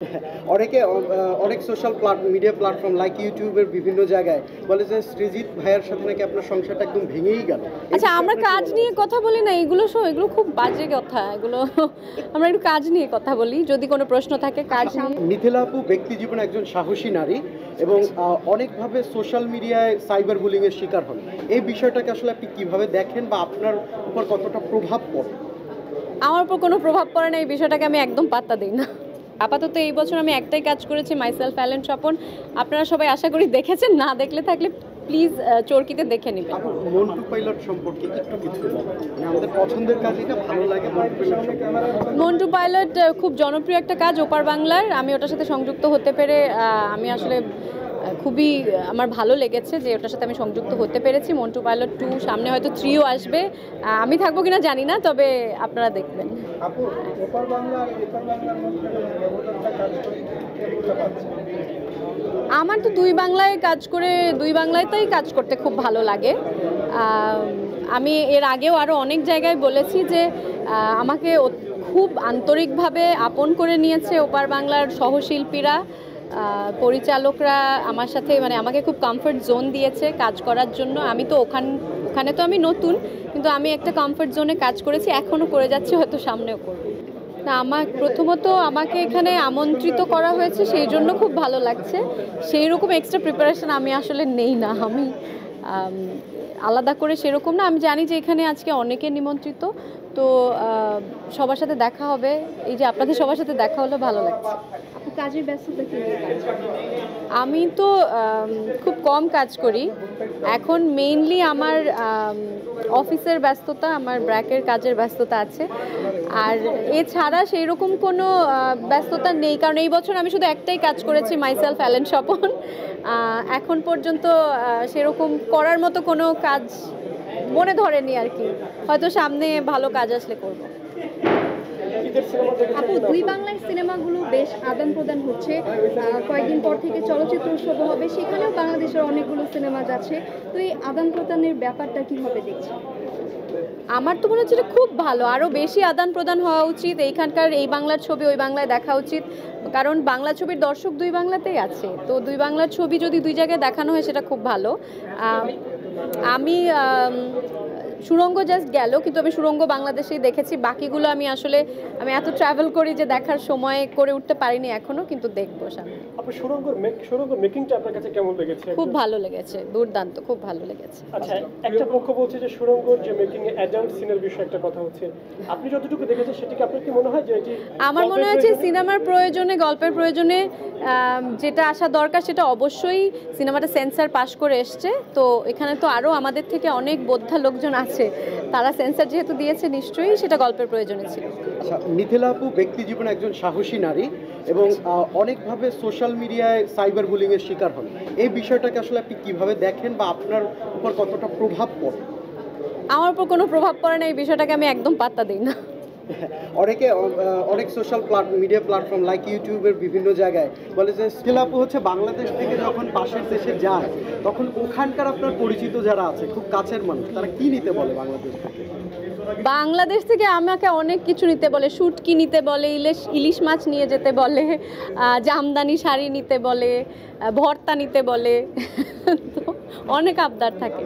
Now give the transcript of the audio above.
অনেকে অনেক social media platform like ইউটিউবের বিভিন্ন জায়গায় বলে যে সৃজিৎ ভাইয়ের সাথে নাকি আপনার সংসারটা একদম ভেঙেই গেল? আচ্ছা আমরা কাজ নিয়ে কথা বলি না এগুলো সব এগুলো খুব বাজে কথা এগুলো আমরা একটু কাজ নিয়ে কথা বলি যদি কোনো প্রশ্ন থাকে কাজ নিয়ে। মিথিলা আপু ব্যক্তি জীবনে একজন সাহসী নারী এবং অনেকভাবে সোশ্যাল মিডিয়ায় সাইবার বুলিং এর শিকার হন। এই বিষয়টাকে আসলে আপনি কীভাবে দেখেন বা আপনার উপর কতটা প্রভাব পড়ে? আমার উপর কোনো প্রভাব পড়ে না এই বিষয়টাকে আমি একদম পাত্তা দিই না। আপাতত এই বছর আমি একটাই কাজ করেছি মাইসেলফ অ্যালেন স্বপন। আপনারা সবাই আশা করি দেখেছেন না দেখলে থাকলে প্লিজ চরকিতে দেখে নেবেন। মন্টু পাইলট সম্পর্কে একটু কিছু মানে আমাদের পছন্দের কাজ এটা ভালো লাগে মন্টু পাইলট খুব জনপ্রিয় একটা কাজ ওপার বাংলার। আমি ওটার সাথে সংযুক্ত হতে পেরে আমি আসলে খুবই আমার ভালো লেগেছে যে ওটার সাথে আমি সংযুক্ত হতে পেরেছি। মন্টু পাইলট টু সামনে হয়তো থ্রিও আসবে। আমি থাকব কিনা জানি না তবে আপনারা দেখবেন। আমার তো দুই বাংলায় কাজ করে দুই বাংলাতেই কাজ করতে খুব ভালো লাগে। আমি এর আগেও আরও অনেক জায়গায় বলেছি যে আমাকে খুব আন্তরিকভাবে আপন করে নিয়েছে ওপার বাংলার সহশিল্পীরা। পরিচালকরা আমার সাথে মানে আমাকে খুব কমফর্ট জোন দিয়েছে কাজ করার জন্য। আমি তো ওখান, ওখানে তো আমি নতুন, কিন্তু আমি একটা কমফর্ট জোনে কাজ করেছি, এখনও করে যাচ্ছি, হয়তো সামনেও করব। না, আমার প্রথমত আমাকে এখানে আমন্ত্রিত করা হয়েছে, সেই জন্য খুব ভালো লাগছে। সেই রকম এক্সট্রা প্রিপারেশন আমি আসলে নেই না, আমি আলাদা করে সেরকম না। আমি জানি যে এখানে আজকে অনেকে নিমন্ত্রিত, তো সবার সাথে দেখা হবে। এই যে আপনাদের সবার সাথে দেখা হলো, ভালো লাগছে। কাজের ব্যস্ততা কি? আমি তো খুব কম কাজ করি। এখন মেইনলি আমার অফিসের ব্যস্ততা, আমার ব্র্যাকের কাজের ব্যস্ততা আছে। আর এছাড়া সেই রকম কোনো ব্যস্ততা নেই। কারণ এই বছর আমি শুধু একটাই কাজ করেছি মাইসেলফ অ্যালেন স্বপন এখন পর্যন্ত সেরকম করার মতো কোনো কাজ মনে ধরেনি আর কি। হয়তো সামনে ভালো কাজ আসলে করব। আপু দুই বাংলার সিনেমাগুলো বেশ আদান প্রদান হচ্ছে। কয়েকদিন পর থেকে চলচ্চিত্র উৎসব হবে সেখানেও বাংলাদেশের অনেকগুলো সিনেমা যাচ্ছে। তো এই আদান প্রদানের ব্যাপারটা কীভাবে দেখছি। আমার তো মনে হচ্ছে এটা খুব ভালো আরও বেশি আদান প্রদান হওয়া উচিত। এইখানকার এই বাংলার ছবি ওই বাংলায় দেখা উচিত। কারণ বাংলা ছবির দর্শক দুই বাংলাতেই আছে। তো দুই বাংলার ছবি যদি দুই জায়গায় দেখানো হয় সেটা খুব ভালো। আমি আম, সুরঙ্গ জাস্ট গেল, কিন্তু আমি সুরঙ্গ বাংলাদেশেই দেখেছি। বাকিগুলো আমি আসলে, আমি এত ট্রাভেল করি যে দেখার সময় করে উঠতে পারিনি এখনও কিন্তু দেখব সামনে। সুরঙ্গর মেক- মেকিংটা আপনার কাছে কেমন লেগেছে খুব ভালো লেগেছে দুর্দান্ত খুব ভালো লেগেছে। আচ্ছা একটা পক্ষ বলছে যে সুরঙ্গর যে মেকিং এ অ্যাডাল্ট সিনের বিষয়ে একটা কথা হচ্ছে। আপনি যতটুকু দেখেছেন সেটিকে আপনার কি মনে হয় যে এটি আমার মনে হচ্ছে প্রয়োজনে? সিনেমার প্রয়োজনে গল্পের প্রয়োজনে যেটা আসা দরকার সেটা অবশ্যই সিনেমাটা সেন্সার পাশ করে এসছে। তো এখানে তো আরও আমাদের থেকে অনেক বোদ্ধা লোকজন আছে। তারা সেন্সার যেহেতু দিয়েছে নিশ্চয়ই সেটা গল্পের প্রয়োজনে ছিল। আচ্ছা মিথিলা আপু ব্যক্তি জীবনে একজন সাহসী নারী। এবং অনেকভাবে সোশ্যাল মিডিয়ায় সাইবার বুলিং এর শিকার হন। এই বিষয়টাকে আসলে আপনি কীভাবে দেখেন বা আপনার উপর কতটা প্রভাব পড়ে? আমার উপর কোনো প্রভাব পড়ে না এই বিষয়টাকে আমি একদম পাত্তা দিই না। অনেকে অনেক সোশ্যাল মিডিয়া প্ল্যাটফর্ম লাইক ইউটিউবের বিভিন্ন জায়গায় বলে যে আপু হচ্ছে বাংলাদেশ থেকে যখন পাশের দেশে যায় তখন ওখানকার আপনার পরিচিত যারা আছে খুব কাছের মানুষ তারা কি নিতে বলে বাংলাদেশ থেকে? বাংলাদেশ থেকে আমাকে অনেক কিছু নিতে বলে, শুটকি নিতে বলে, ইলিশ ইলিশ মাছ নিয়ে যেতে বলে জামদানি শাড়ি নিতে বলে ভর্তা নিতে বলে। অনেক আবদার থাকে।